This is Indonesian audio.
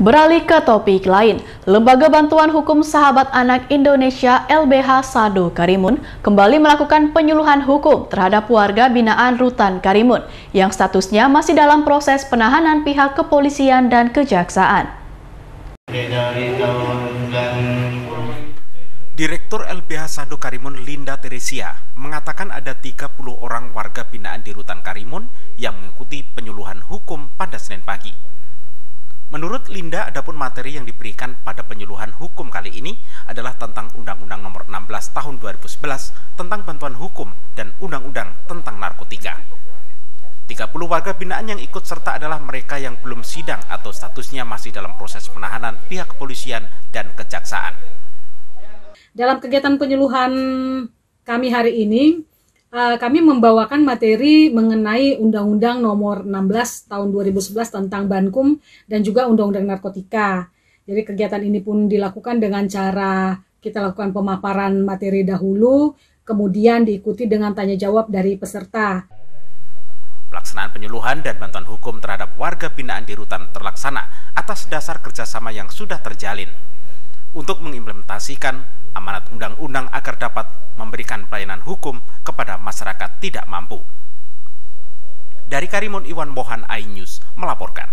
Beralih ke topik lain, Lembaga Bantuan Hukum Sahabat Anak Indonesia LBH Sado Karimun kembali melakukan penyuluhan hukum terhadap warga binaan Rutan Karimun yang statusnya masih dalam proses penahanan pihak kepolisian dan kejaksaan. Direktur LBH Sado Karimun Linda Teresia mengatakan ada 30 orang warga binaan di Rutan Karimun yang mengikuti penyuluhan hukum pada. Menurut Linda, adapun materi yang diberikan pada penyuluhan hukum kali ini adalah tentang Undang-Undang Nomor 16 Tahun 2011 tentang bantuan hukum dan Undang-Undang tentang narkotika. 30 warga binaan yang ikut serta adalah mereka yang belum sidang atau statusnya masih dalam proses penahanan pihak kepolisian dan kejaksaan. Dalam kegiatan penyuluhan kami hari ini, uh, kami membawakan materi mengenai Undang-Undang Nomor 16 Tahun 2011 tentang Bankum dan juga Undang-Undang Narkotika. Jadi kegiatan ini pun dilakukan dengan cara kita lakukan pemaparan materi dahulu, kemudian diikuti dengan tanya jawab dari peserta. Pelaksanaan penyuluhan dan bantuan hukum terhadap warga binaan di rutan terlaksana atas dasar kerjasama yang sudah terjalin untuk mengimplementasikan amanat undang-undang agar dapat memberikan pelayanan hukum kepada masyarakat tidak mampu. Dari Karimun Iwan Mohan iNews melaporkan.